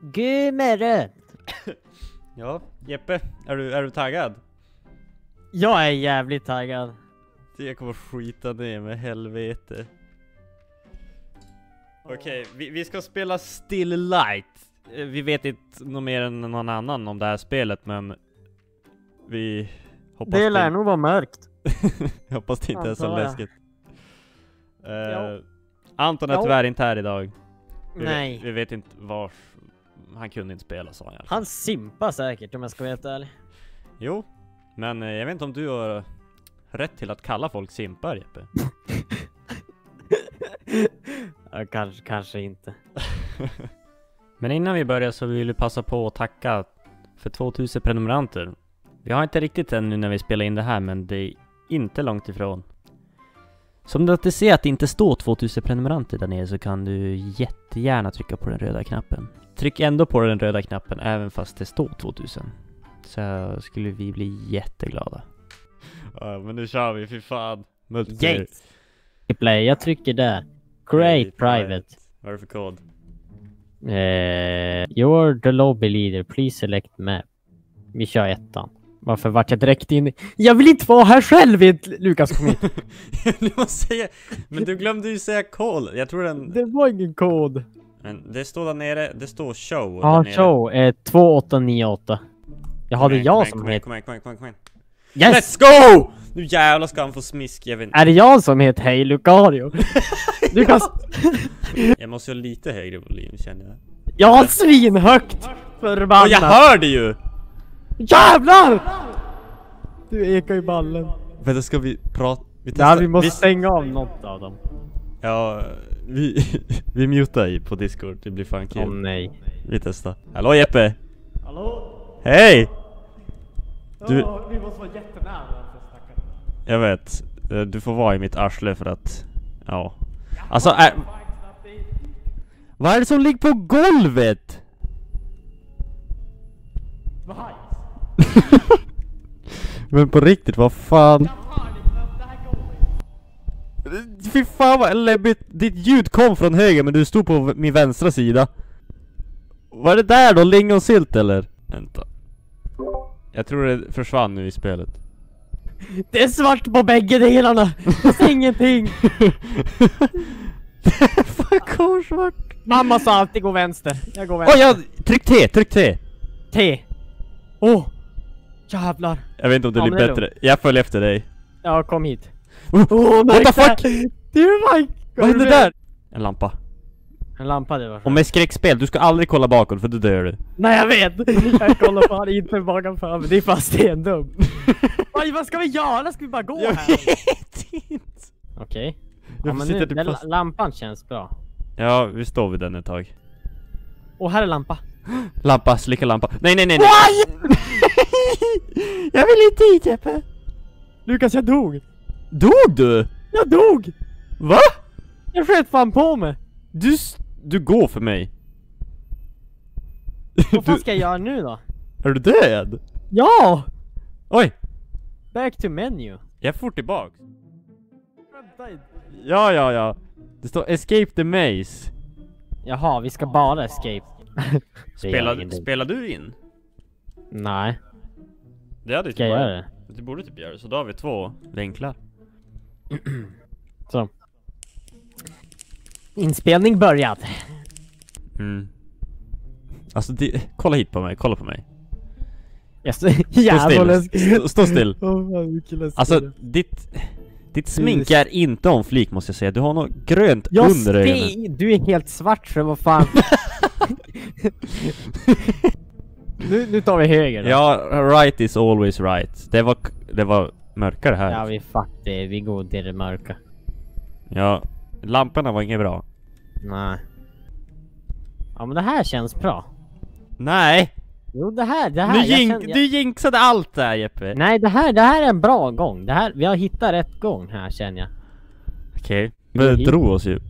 Morgon! Ja, Jeppe, är du, är du taggad? Jag är jävligt taggad. Jag kommer skita ner med helvete. Okej, vi, vi ska spela Still Light. Eh, Vi vet inte något mer än någon annan om det här spelet, men vi hoppas Det lär nog vara mörkt. jag hoppas det inte är så jag. läskigt. Ja. Anton är Ja. tyvärr inte här idag. Vi Nej. Vet, vi vet inte var han kunde inte spela sa han i alla fall. Han simpar säkert om jag ska vara helt ärlig. Jo, men eh, jag vet inte om du har rätt till att kalla folk simpar Jeppe. ja, kanske, kanske inte. Men innan vi börjar så vill vi passa på att tacka för 2000 prenumeranter. Vi har inte riktigt ännu när vi spelar in det här men det är inte långt ifrån. Så om du inte ser att det inte står 2000 prenumeranter där nere så kan du jättegärna trycka på den röda knappen. Tryck ändå på den röda knappen även fast det står 2000. Så skulle vi bli jätteglada. Ja men nu kör vi, fy fan. Multiplayer. Play, jag trycker där. Create private. Vad är det för kod? Eh, you're the lobby leader, please select map. Vi kör ettan. Varför vart jag direkt in. Jag vill inte vara här själv! Lukas kom hit. du måste säga... Men du glömde ju säga kod. Jag tror den... Det var ingen kod. Men det står där nere, det står show Ja, nere. show. Eh, 2898. Jag hade igen, jag som igen, het... Kom igen, kom igen, kom igen, kom igen. Yes! Let's go! Nu jävlar ska han få smisk, jag vet inte. Är det jag som heter Hej Lucario? Du kan... Jag måste ha lite högre volym känner jag. Jag har svinhögt! Förbannat! Och jag hör det ju! Jävlar! Du ekar i ballen. Vänta, ska vi prata? Vi Ja, vi måste stänga av något av dem. Ja, vi, vi mutar i på discord, det blir fan kul. Åh nej. Vi testar. Hallå Jeppe! Hallå? Hej! Du- Ja, vi måste vara jättenära. Jag vet, Eh, du får vara i mitt arsle för att... Ja. Alltså är... Vad är det som ligger på golvet? Men på riktigt, vad fan? Fy fan vad läbbigt, ditt ljud kom från höger men du stod på min vänstra sida Vad är det där då? Lingonsylt eller? Vänta Jag tror det försvann nu i spelet Det är svart på bägge delarna! Jag ser ingenting! Fan korsvart Mamma sa alltid gå vänster. Jag går vänster. jag, tryck T, tryck T! T. Åh! Oh. Jävlar. Jag vet inte om det Ja, blir det bättre, jag följer efter dig Ja, kom hit. oh, Oh, What the fuck? Du my... Vad hände där? En lampa En lampa det var Och med skräckspel, du ska aldrig kolla bakåt för då dör du Nej jag vet! Jag kollar han inte bakom mig, det är fan stendum. Oj, vad ska vi göra? Ska vi bara gå Jag här? vet inte Okej. Jag Ja men sitter nu, typ fast- lampan känns bra. Ja, vi står vid den ett tag Och här är lampa. Lampa, slicka lampa Nej nej nej nej Jag vill inte hit Jeppe Lukas jag dog! Dog du? Jag dog! Va? Jag sköt fan på mig! Du, du går för mig Vad fan Du- ska jag göra nu då? Är du död? Ja! Oj! Back to menu. Jag får tillbaks Ja ja ja Det står escape the maze Jaha, vi ska bara escape. Spelar, spelar du in? Nej, Det hade ska jag göra det? Du borde typ göra det, så då har vi två vinklar Så. Inspelning börjad. Mm Alltså det, kolla hit på mig, kolla på mig Yes. Stå Jävlar still, stå, stå still mycket läskigt. Alltså ditt, ditt smink är inte om flik måste jag säga, du har något grönt jag under ögonen du är helt svart så vad fan. nu, nu tar vi höger då. Ja, right is always right Det var, det var mörkare här Ja vi det, vi går till det mörka. Ja, lamporna var inget bra Nej. Ja men det här känns bra. Nej! Jo det här, det här. Nu jag jink, känner- jag- du jinxade allt där Jeppe! Nej det här, det här är en bra gång. Det här, vi har hittat rätt gång här känner jag. Okej, men det drog oss ju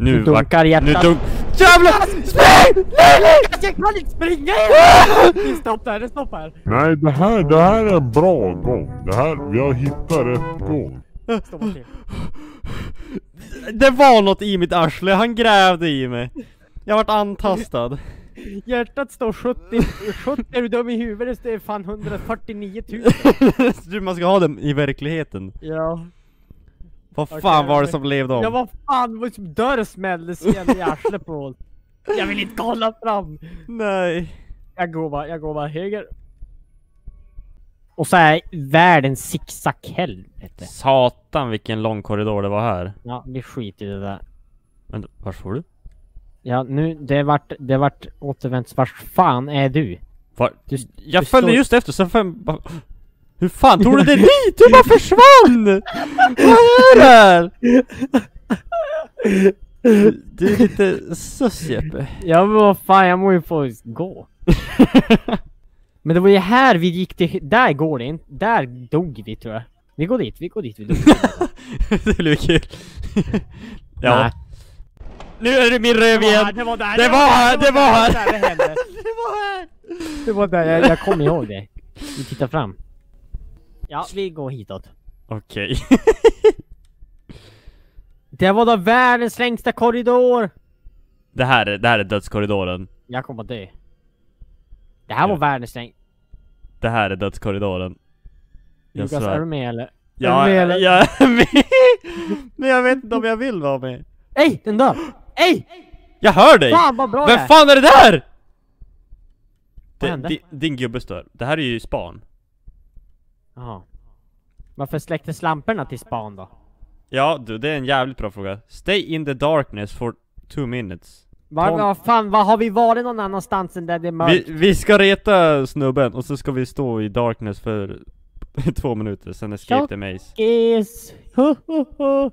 Nu Nu dunkar Nu hjärtat. dunk... Jävlar! Spring! Nej! Jag kan inte springa! Stopp där, stopp här. Nej, det här, det här är en bra gång. Det här, vi har hittat rätt gång. Det var något i mitt arsle, han grävde i mig Jag vart antastad Hjärtat står 70, 70 är du dum i huvudet? Det är fan 149 000. du, man ska ha dem i verkligheten. Ja. Vad fan var det som levde om? Ja vad fan, var som dörr smälldes igen i arslet på. Jag vill inte kolla fram. Nej. Jag går bara, jag går bara höger. Och så är världens zigzag helvete. Satan vilken lång korridor det var här. Ja, vi skiter i det där. Men vart får du? Ja, nu, det vart, det vart återvänds. Vart fan är du? Var? Du, Jag du följde står- just efter, sen fem... Hur fan tog du dig dit? Du bara försvann! Vad är det här? Du är lite sus Jeppe. Ja men vad fan, jag må ju få gå. men det var ju här vi gick till, där går det inte. Där dog vi tror jag. Vi går dit, vi går dit, vi dog. det blir kul. ja. Nej. Nu är det min röv igen! Det var där, Det var här, det var här! Det var här! Det var där, jag, jag kommer ihåg det. Vi tittar fram. Ja, vi går hitåt. Okej. Det var då världens längsta korridor! det här är, det här är dödskorridoren. Jag kommer att dö. Det här var Ja. världens längsta... Det här är dödskorridoren. Jag Lukas, svär. är du med eller? Ja, är du med, eller? jag är med! Men jag vet inte om jag vill vara med. Ey, den dör! Ey! Jag hör dig! Fan vad bra det Vem är! fan är det där? Det, din, din gubbe stör. Det här är ju span. Jaha. Varför släcktes lamporna till span då? Ja du, det är en jävligt bra fråga. Stay in the darkness for two minutes. Var, Tom- vad fan, vad har vi varit någon annanstans än där det är mörkt? Vi, vi ska reta snubben och så ska vi stå i darkness för två minuter, sen escape Ja. the maze. Is. Ho, ho, ho.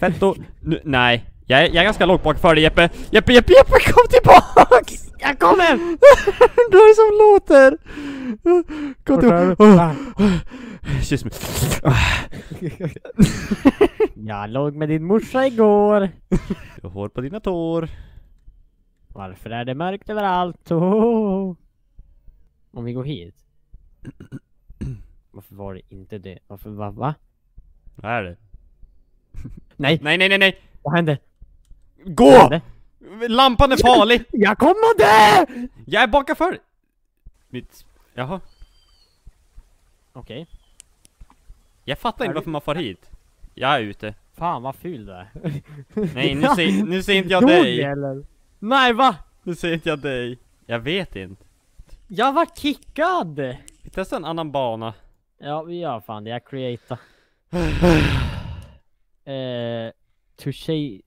Fetto, nej. Jag är, jag är ganska långt bak för dig Jeppe. Jeppe, Jeppe, Jeppe, kom tillbaks! Jag kommer! du är som låter! Kom tillbaks. du? Kyss mig. Jag låg med din morsa igår. Jag har hår på dina tår. Varför är det mörkt överallt? Oh. Om vi går hit. Varför var det inte det? Varför, va? va? Vad är det? Nej, Nej, nej, nej, nej! vad hände? Gå! Lampan är farlig! Jag kommer dö! Jag är bakom dig! Mitt... Jaha. Okej. Jag fattar inte varför man far hit. Jag är ute. Fan vad ful du är. Nej, nu ser, nu ser inte jag dig. eller? Nej va? Nu ser inte jag dig. Jag vet inte. Jag var kickad! Vi testar en annan bana. Ja vi gör fan det, jag creatar. eh, to say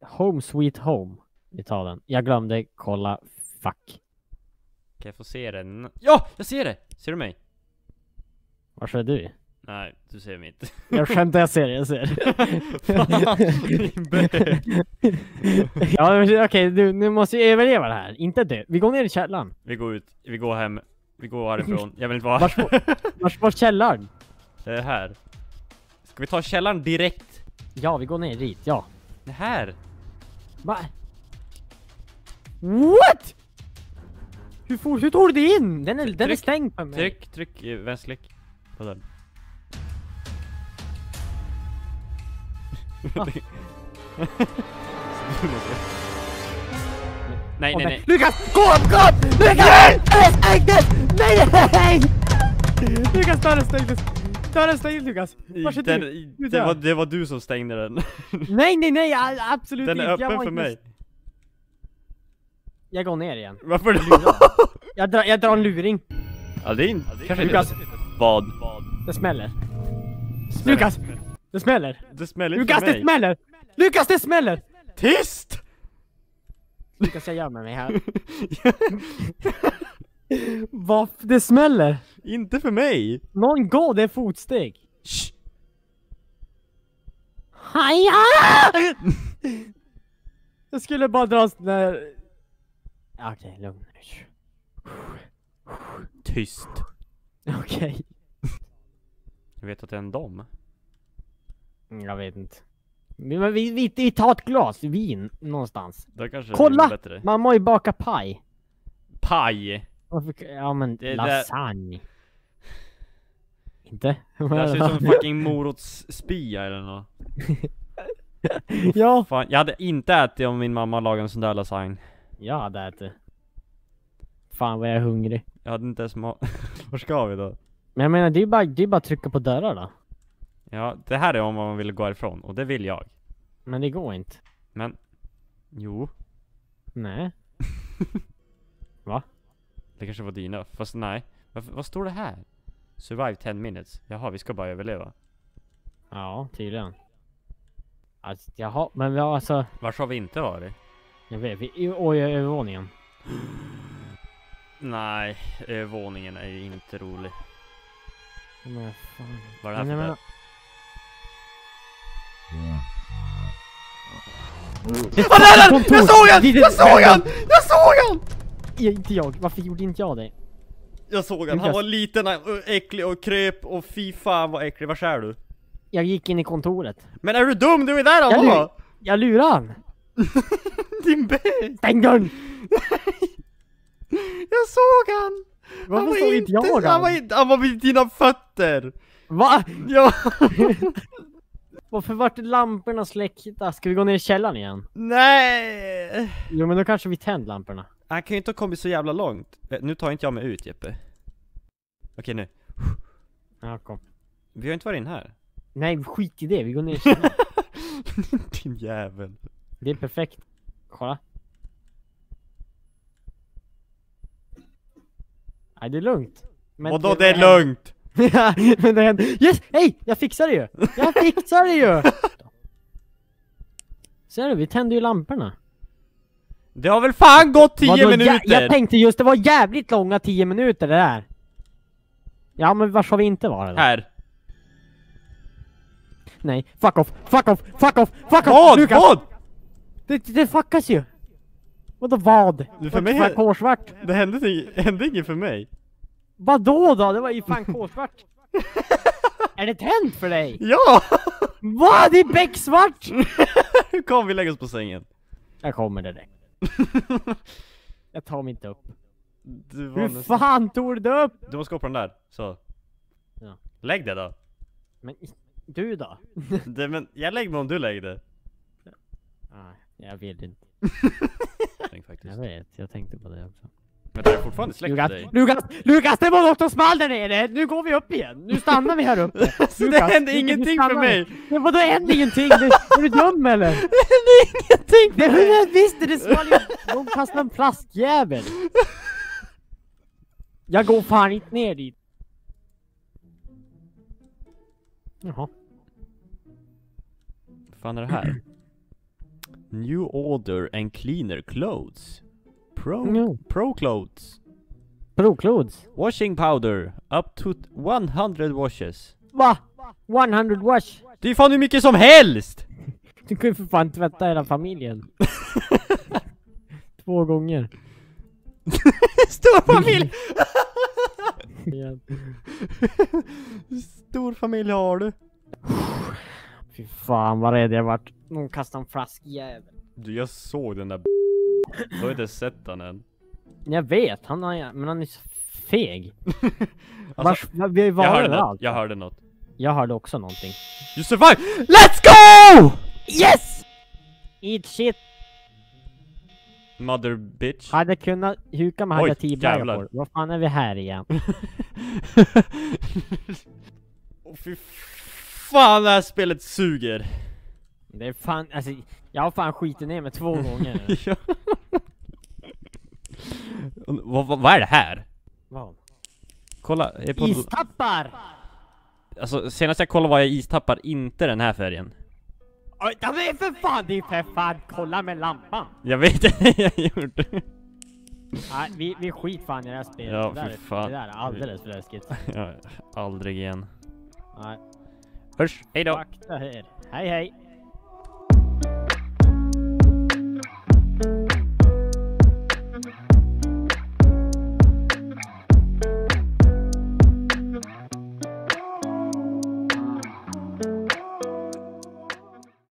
Home sweet home. Vi tar den. Jag glömde kolla, fuck. Kan jag få se den? Ja! Jag ser det! Ser du mig? Var är du? Nej, du ser mig inte. Jag skämtar, jag ser det, jag ser bög. ja men okej, du, nu måste vi överleva det här. Inte dö. Vi går ner i källaren. Vi går ut, vi går hem. Vi går härifrån. Jag vill inte vara Vars, vars, vars källaren? Det är här. Ska vi ta källaren direkt? Ja, vi går ner dit, ja. Det här? Va? What? Hur, for, hur tog du dig in? Den är, den är Tryck, stängd på mig. Tryck, tryck, vänsterklick på den. Ah. nej, nej, nej. Lukas! Gå upp, gå upp! Lukas! Nej, nej, nej! Lukas, dörren stängdes! Dörren stängdes Lukas! Var är Den, du? Du det, där. var, det var du som stängde den. Nej, nej, nej! a- Absolut Den är inte! Jag öppen var för inte- mig. Jag går ner igen. Varför det? Jag drar, jag drar en luring. Ja, det är inte... Kanske Lukas. inte. Vad? Det smäller. Lukas! Det smäller! Det smäller inte Lukas, för det mig. smäller! Lukas, det smäller! Tyst! Lukas, jag gömmer mig här. Vad? Det smäller! Inte för mig! Någon går, det är fotsteg. Shh. Haja! Jag skulle bara dra sån där... Okej, lugn nu. Tyst. Okej. Jag vet att det är en dom. Mm, Jag vet inte. Men vi, vi, vi tar ett glas vin någonstans. Kolla! det. Man må ju baka paj. Paj! Ja men Det lasagne. Inte? Det här ser ut som en fucking morotsspya eller nåt. ja, Fan, jag hade inte ätit om min mamma lagade en sån där lasagne. jag hade ätit. fan vad jag är hungrig. Jag hade inte ens mat. Var ska vi då? Men jag menar det är ju bara, det är bara att trycka på dörrar då. Ja, det här är om man vill gå ifrån och det vill jag. Men det går inte. Men, jo, Nej. det kanske var dina. Fast nej. Varför, vad står det här? Survive 10 minutes. Jaha, vi ska bara överleva. Ja, tydligen. Alltså, jaha, men vi har alltså, Vars har vi inte varit? jag vet, vi, i- oj, övervåningen. Nej, övervåningen är ju inte rolig. Men fan. Vad är det här Men för jag där? Vad är det? Jag såg han! Jag såg han! Jag såg han! Ja, inte jag, varför gjorde inte jag det? Jag såg han, han var liten och äcklig och kröp och fy fan vad äcklig, vars är du? Jag gick in i kontoret. Men är du dum? Du är där han Jag, var! lu- jag lurade han! Din bäst! Stäng dörren! Jag såg han! Varför var såg inte jag Han han? var, inte, han var vid dina fötter! Va? Ja! Varför vart lamporna släckta? Ska vi gå ner i källaren igen? Nej! Jo men då kanske vi tänder lamporna. Han kan ju inte ha kommit så jävla långt. Eh, Nu tar inte jag mig ut Jeppe. Okej nu. Ja, kom. Vi har inte varit in här. Nej, skit i det, vi går ner i. Din jävel. Det är perfekt. Kolla. Nej, det är lugnt. Men Vadå det är lugnt? Ja, men det händer. Yes! Hej! Jag fixar det ju! Jag fixar det ju! Ser du? Vi tände ju lamporna. Det har väl fan gått 10 Vadå, minuter! jag tänkte just, det var jävligt långa 10 minuter det där. Ja men var ska vi inte vara då? Här. Nej, fuck off, fuck off, fuck off, fuck off! Vad? Lukas! Vad? Det, det fuckas ju! Vadå vad? Du, för mig- fan kolsvart? Det hände, hände inget för mig. Vadå då? Det var ju fan kolsvart! är det tänt för dig? Ja! Vad? Det är becksvart! Kom vi lägger oss på sängen. Jag kommer direkt. Jag tar mig inte upp. Du, var Hur nästan- fan tog du upp? du måste gå på den där, så. Ja. Lägg det då. Men du då? Det, men jag lägger mig om du lägger det. Nej, jag vill inte. Jag vet, jag tänkte på det också. Men det är fortfarande släckt för Lukas, dig. Lukas, Lukas det var något som small där nere! Nu går vi upp igen! Nu stannar vi här uppe! Så det Lukas, hände ingenting för mig! Men vadå hände ingenting? Du, är du dum eller? Det hände ingenting Det för mig! är visst det small ju! De kastade en plastjävel! Jag går fan inte ner dit! Jaha. Vad fan är det här? New order and cleaner clothes. Pro, No. pro clothes. Broklods. Washing powder. Up to 100 washes. Va? 100 wash? Det är fan hur mycket som helst! Du kan ju för fan tvätta hela familjen. Två gånger. Stor familj! Stor familj har du. Fy fan vad rädd jag vart. Någon kastade en flaskjävel. Du jag såg den där Du har inte sett den än. Jag vet, han har, men han är så feg. Alltså, Vars, vi har ju jag hörde något, jag hörde något. Jag hörde också någonting. You survive! Let's go! Yes! Eat shit! Mother bitch. Hade kunnat huka mig hade Oj, jag jävlar. på. Vad fan är vi här igen? Åh fy fan det här spelet suger. Det är fan, alltså jag har fan skitit ner mig två gånger. Ja. Vad, vad, vad är det här? Vad? Kolla, jag är på... Istappar! Alltså senast jag kollade var jag istappar inte den här färgen. Oj, ja, men för fan, det är för fan, kolla med lampan! Jag vet inte jag gjorde. Nej, vi, vi skit fan i det här spelet. Ja, det, där, är- fan. det där är alldeles för läskigt. Ja, aldrig igen. Nej, Hörs, hejdå! det här. Hej hej!